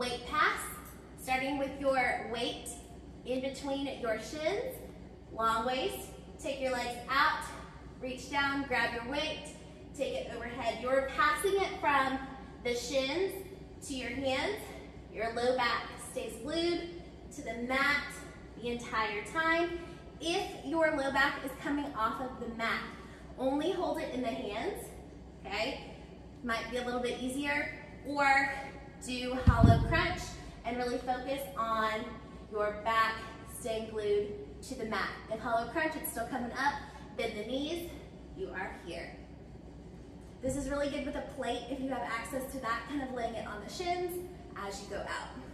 weight pass, starting with your weight in between your shins, long waist, take your legs out, reach down, grab your weight, take it overhead. You're passing it from the shins to your hands. Your low back stays glued to the mat the entire time. If your low back is coming off of the mat, only hold it in the hands, okay? Might be a little bit easier, or do hollow crunch and really focus on your back staying glued to the mat. If hollow crunch, it's still coming up, bend the knees, you are here. This is really good with a plate if you have access to that, kind of laying it on the shins as you go out.